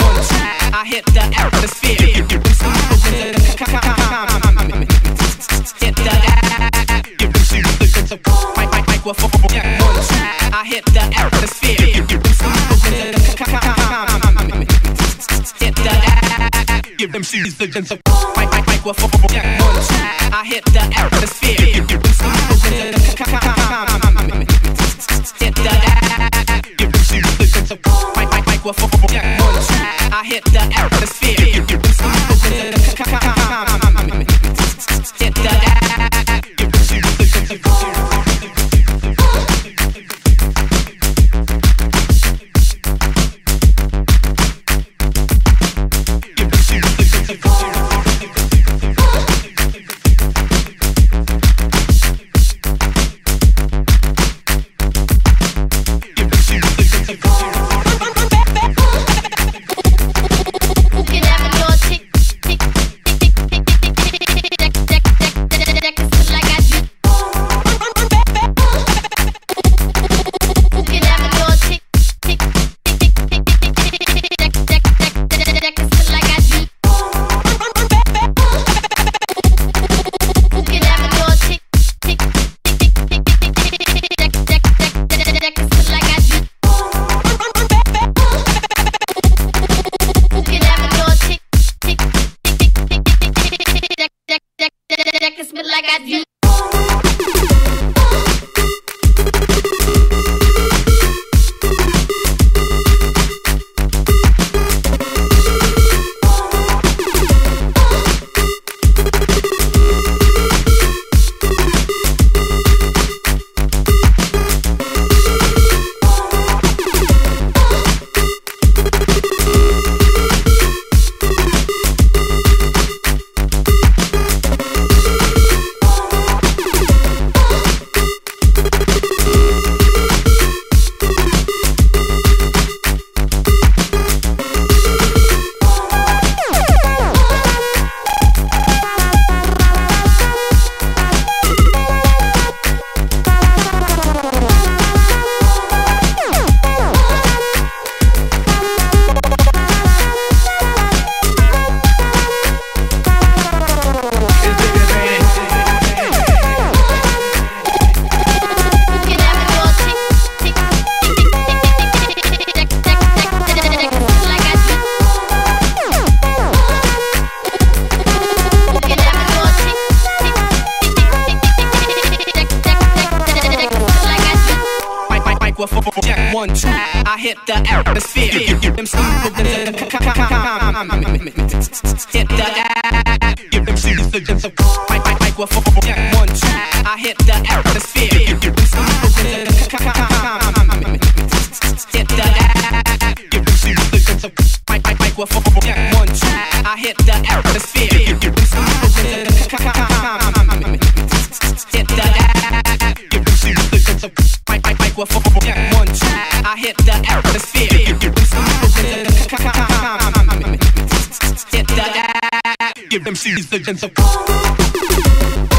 I hit the atmosphere. Hit the microphone. I hit the atmosphere. Hit the give them seeds the microphone. I hit the atmosphere. the microphone check one two. I hit the atmosphere. Them hit the microphone check one two. I hit the atmosphere. Hit the microphone check one two. I hit the atmosphere. Hit the microphone hit the atmosphere. Give them seeds the gents of